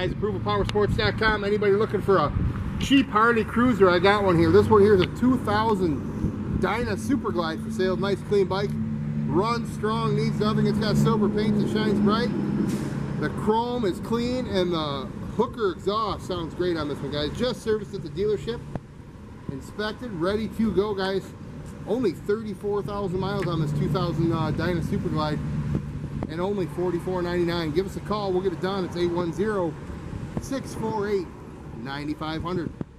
Guys, ApprovalPowersports.com. Anybody looking for a cheap Harley Cruiser? I got one here. This one here is a 2000 Dyna Super Glide for sale. Nice clean bike. Runs strong, needs nothing. It's got silver paint that shines bright. The chrome is clean and the hooker exhaust sounds great on this one, guys. Just serviced at the dealership. Inspected, ready to go, guys. Only 34,000 miles on this 2000 uh, Dyna Super Glide and only $44.99. Give us a call. We'll get it done. It's 810 648 9500.